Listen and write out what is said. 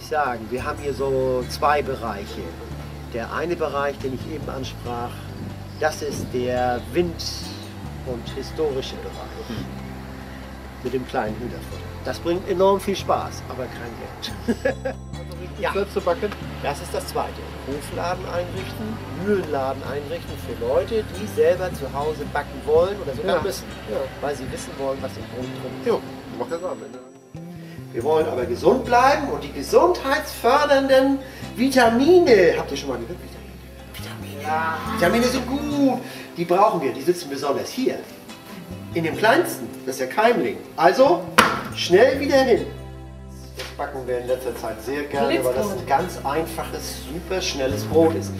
ich sagen? Wir haben hier so zwei Bereiche. Der eine Bereich, den ich eben ansprach, das ist der Wind- und historische Bereich. Mit dem kleinen Hühnerfutter. Das bringt enorm viel Spaß, aber kein Geld. ja. Das ist das zweite. Hofladen einrichten, Mühlenladen einrichten für Leute, die selber zu Hause backen wollen oder sogar Ja. müssen, Ja. weil sie wissen wollen, was im Brot drin ist. Jo, macht das Ende. Wir wollen aber gesund bleiben und die gesundheitsfördernden Vitamine, habt ihr schon mal gehört? Vitamine. Vitamine. Ja. Vitamine sind gut. Die brauchen wir. Die sitzen besonders hier. In dem kleinsten. Das ist der Keimling. Also schnell wieder hin. Das backen wir in letzter Zeit sehr gerne, weil das ein ganz einfaches, super schnelles Brot ist.